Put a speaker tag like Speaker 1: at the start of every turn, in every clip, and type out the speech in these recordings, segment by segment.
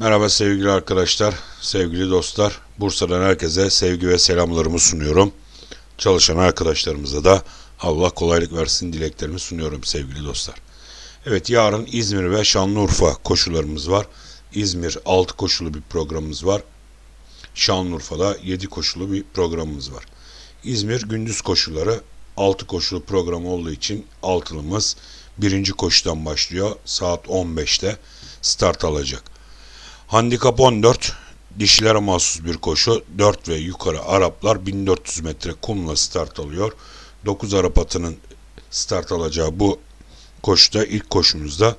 Speaker 1: Merhaba sevgili arkadaşlar, sevgili dostlar. Bursa'dan herkese sevgi ve selamlarımı sunuyorum. Çalışan arkadaşlarımıza da Allah kolaylık versin dileklerimi sunuyorum sevgili dostlar. Evet yarın İzmir ve Şanlıurfa koşularımız var. İzmir 6 koşulu bir programımız var. Şanlıurfa'da 7 koşulu bir programımız var. İzmir gündüz koşuları 6 koşulu program olduğu için altılımız birinci koşudan başlıyor. Saat 15'te start alacak. Handikap 14 dişilere mahsus bir koşu. 4 ve yukarı Araplar 1400 metre kumla start alıyor. 9 Arap atının start alacağı bu koşuda ilk koşumuzda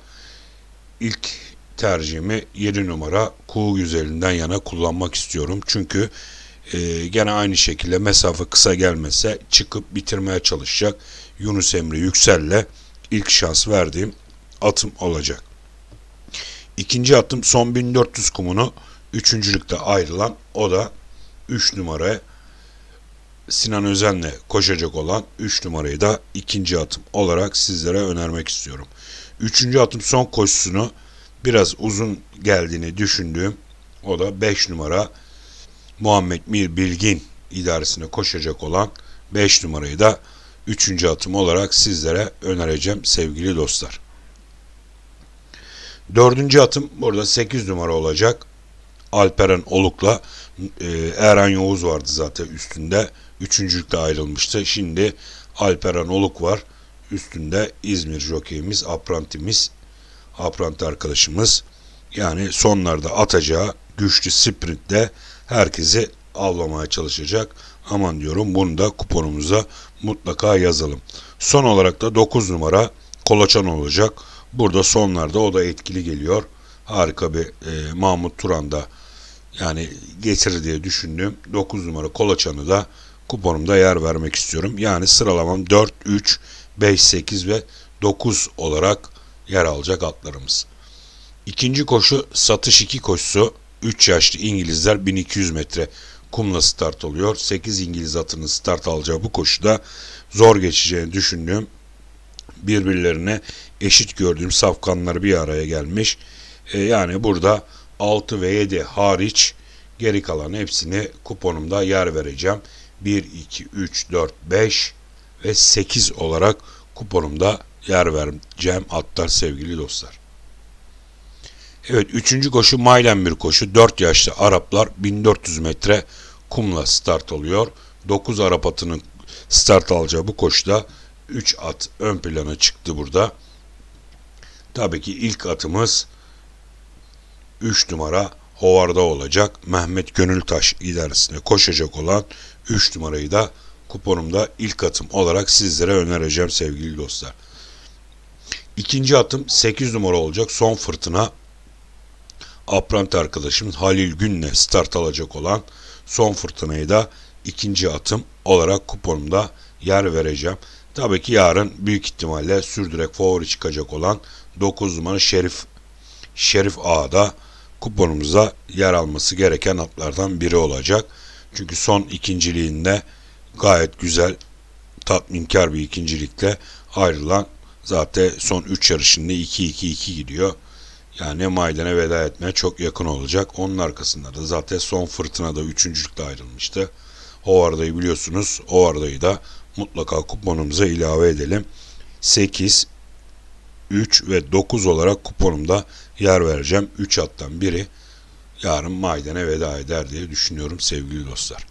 Speaker 1: ilk tercihimi 7 numara Kuğu Güzeli'nden yana kullanmak istiyorum. Çünkü e, gene aynı şekilde mesafe kısa gelmese çıkıp bitirmeye çalışacak. Yunus Emre Yüksel'le ilk şans verdiğim atım olacak. İkinci atım son 1400 kumunu üçüncülükte ayrılan o da 3 numaraya Sinan Özen'le koşacak olan 3 numarayı da ikinci atım olarak sizlere önermek istiyorum. Üçüncü atım son koşusunu biraz uzun geldiğini düşündüğüm o da 5 numara Muhammed Mir Bilgin idaresine koşacak olan 5 numarayı da 3. atım olarak sizlere önereceğim sevgili dostlar. Dördüncü atım burada 8 numara olacak. Alperen Oluk'la e, Eren Yavuz vardı zaten üstünde. Üçüncülükte ayrılmıştı. Şimdi Alperen Oluk var. Üstünde İzmir jokeyimiz, aprantimiz, apranti arkadaşımız. Yani sonlarda atacağı güçlü sprintle herkesi avlamaya çalışacak. Aman diyorum bunu da kuponumuza mutlaka yazalım. Son olarak da 9 numara Kolaçan olacak. Burada sonlarda o da etkili geliyor. Harika bir e, Mahmut Turan da yani getirir diye düşündüğüm 9 numara Kolaçan'ı da kuponumda yer vermek istiyorum. Yani sıralamam 4, 3, 5, 8 ve 9 olarak yer alacak atlarımız. İkinci koşu satış 2 koşusu 3 yaşlı İngilizler 1200 metre kumla start oluyor. 8 İngiliz atının start alacağı bu koşuda zor geçeceğini düşündüğüm birbirlerine eşit gördüğüm safkanlar bir araya gelmiş. E, yani burada 6 ve 7 hariç geri kalan hepsini kuponumda yer vereceğim. 1, 2, 3, 4, 5 ve 8 olarak kuponumda yer vereceğim atlar sevgili dostlar. Evet üçüncü koşu maylen bir koşu. 4 yaşlı Araplar 1400 metre kumla start alıyor. 9 Arap atının start alacağı bu koşuda 3 at ön plana çıktı burada. Tabii ki ilk atımız 3 numara Hovarda olacak. Mehmet Gönültaş idaresine koşacak olan 3 numarayı da kuponumda ilk atım olarak sizlere önereceğim sevgili dostlar. İkinci atım 8 numara olacak. Son fırtına Aprant arkadaşımız Halil Gün'le start alacak olan son fırtınayı da ikinci atım olarak kuponumda yer vereceğim. Tabii ki yarın büyük ihtimalle sürdürek favori çıkacak olan 9 numara Şerif Şerif A'da kuponumuza yer alması gereken atlardan biri olacak. Çünkü son ikinciliğinde gayet güzel tatminkar bir ikincilikle ayrılan zaten son 3 yarışında 2-2-2 gidiyor. Yani maydene veda etmeye çok yakın olacak. Onun arkasında da zaten son fırtınada üçüncülükle ayrılmıştı. Hovarda'yı biliyorsunuz. Hovarda'yı da mutlaka kuponumuza ilave edelim. 8, 3 ve 9 olarak kuponumda yer vereceğim. 3 attan biri yarın maydene veda eder diye düşünüyorum sevgili dostlar.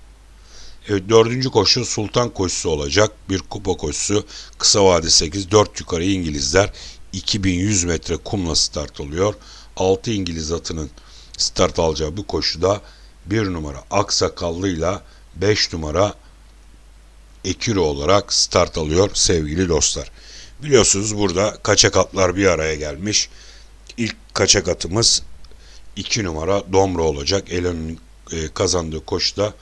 Speaker 1: Evet dördüncü koşu Sultan koşusu olacak. Bir kupa koşusu kısa vade 8 4 yukarı İngilizler 2100 metre kumla start oluyor. 6 İngiliz atının start alacağı bu koşuda 1 numara Aksakallı ile 5 numara Ekiro olarak start alıyor sevgili dostlar. Biliyorsunuz burada kaçak atlar bir araya gelmiş. İlk kaçak atımız 2 numara Domro olacak. Elon'un e, kazandığı koşuda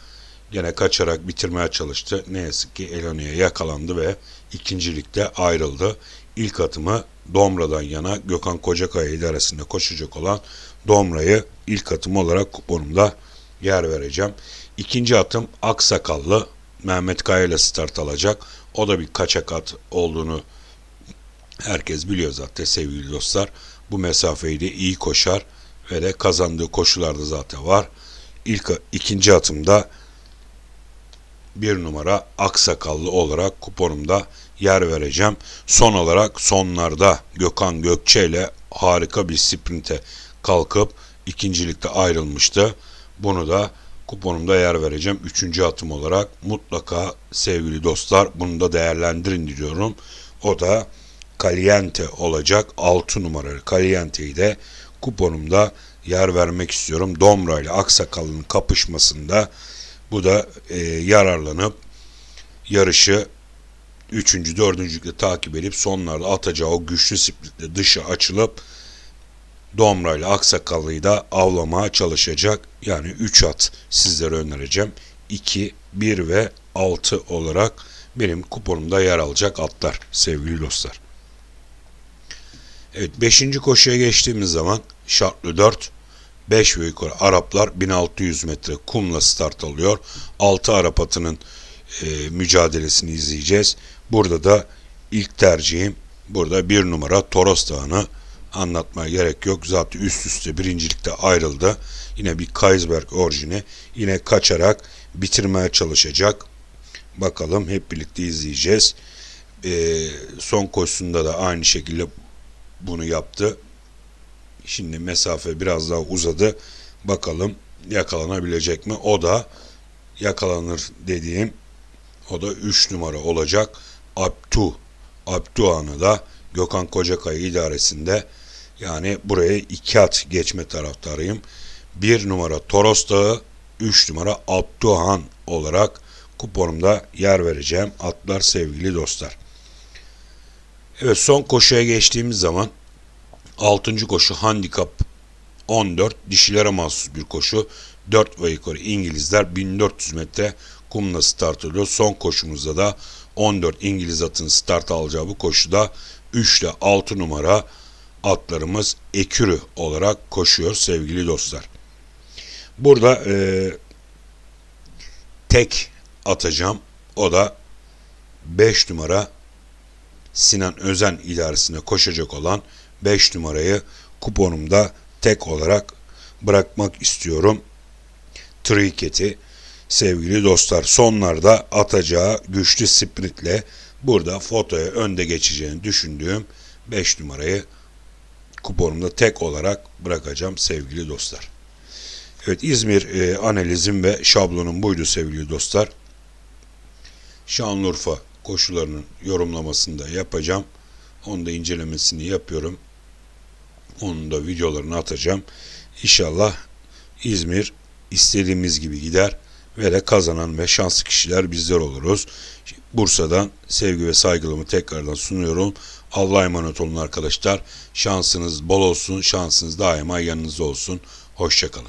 Speaker 1: gene kaçarak bitirmeye çalıştı. Ne yazık ki Eloni'ye yakalandı ve ikincilikte ayrıldı. İlk atımı Domra'dan yana Gökhan Kocakaya idaresinde koşacak olan Domra'yı ilk atım olarak kuponumda yer vereceğim. İkinci atım Aksakallı Mehmet Kaya ile start alacak. O da bir kaçak at olduğunu herkes biliyor zaten sevgili dostlar. Bu mesafeyi de iyi koşar ve de kazandığı koşularda zaten var. İlk ikinci atımda bir numara aksakallı olarak kuponumda yer vereceğim. Son olarak sonlarda Gökhan Gökçe ile harika bir sprinte kalkıp ikincilikte ayrılmıştı. Bunu da kuponumda yer vereceğim. Üçüncü atım olarak mutlaka sevgili dostlar bunu da değerlendirin diyorum. O da Caliente olacak. 6 numaralı Caliente'yi de kuponumda yer vermek istiyorum. Domra ile Aksakal'ın kapışmasında bu da e, yararlanıp yarışı 3. 4. takip edip sonlarda atacağı o güçlü spritle dışı açılıp Domra ile Aksakallı'yı da avlamaya çalışacak. Yani 3 at sizlere önereceğim. 2, 1 ve 6 olarak benim kuponumda yer alacak atlar sevgili dostlar. Evet 5. koşuya geçtiğimiz zaman şartlı 4 5 ve yukarı Araplar 1600 metre kumla start alıyor. 6 Arap atının e, mücadelesini izleyeceğiz. Burada da ilk tercihim burada bir numara Toros Dağı'nı anlatmaya gerek yok. Zaten üst üste birincilikte ayrıldı. Yine bir Kaisberg orijini yine kaçarak bitirmeye çalışacak. Bakalım hep birlikte izleyeceğiz. E, son koşusunda da aynı şekilde bunu yaptı. Şimdi mesafe biraz daha uzadı. Bakalım yakalanabilecek mi? O da yakalanır dediğim o da 3 numara olacak. Abtu. Abduan'ı da Gökhan Kocakay idaresinde yani buraya iki at geçme taraftarıyım. 1 numara Toros Dağı, 3 numara Abduhan olarak kuponumda yer vereceğim atlar sevgili dostlar. Evet son koşuya geçtiğimiz zaman 6. koşu handikap 14 dişilere mahsus bir koşu. 4 ve İngilizler 1400 metre kumla start alıyor. Son koşumuzda da 14 İngiliz atın start alacağı bu koşuda 3 ile 6 numara atlarımız ekürü olarak koşuyor sevgili dostlar. Burada e, tek atacağım. O da 5 numara Sinan Özen idaresine koşacak olan 5 numarayı kuponumda tek olarak bırakmak istiyorum. Triketi sevgili dostlar sonlarda atacağı güçlü sprintle burada fotoya önde geçeceğini düşündüğüm 5 numarayı kuponumda tek olarak bırakacağım sevgili dostlar. Evet İzmir e, analizim ve şablonum buydu sevgili dostlar. Şanlıurfa koşularının yorumlamasını da yapacağım. Onu da incelemesini yapıyorum. Onun da videolarını atacağım. İnşallah İzmir istediğimiz gibi gider ve kazanan ve şanslı kişiler bizler oluruz. Bursa'dan sevgi ve saygılımı tekrardan sunuyorum. Allah'a emanet olun arkadaşlar. Şansınız bol olsun. Şansınız daima yanınızda olsun. Hoşçakalın.